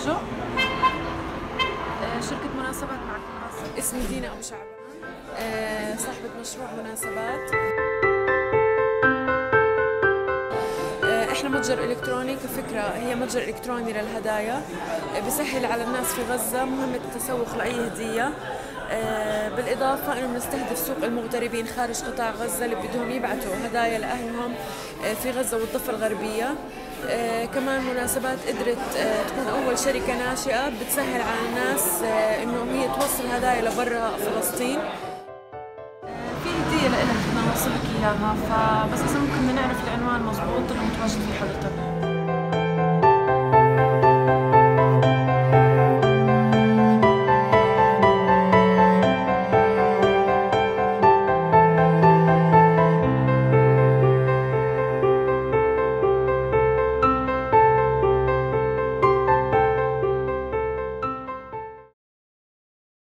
يحجوا آه، شركة مناسبات خاصة اسمي دينا أبو شعبان. آه، صاحبة مشروع مناسبات. آه، إحنا متجر إلكتروني كفكرة هي متجر إلكتروني للهدايا. بسهل على الناس في غزة مهمه التسوق لأي هدية. بالإضافة أنه بنستهدف سوق المغتربين خارج قطاع غزة اللي بدهم يبعثوا هدايا لأهلهم آه، في غزة والضفة الغربية. آه، كمان مناسبات قدرت آه، تكون أول شركة ناشئة بتسهل على الناس انه هي توصل هدايا لبرا فلسطين. في هدية لإلك بدنا نوصل لك إياها فبس إذا ممكن نعرف العنوان مضبوط اللي متواجد حضرتك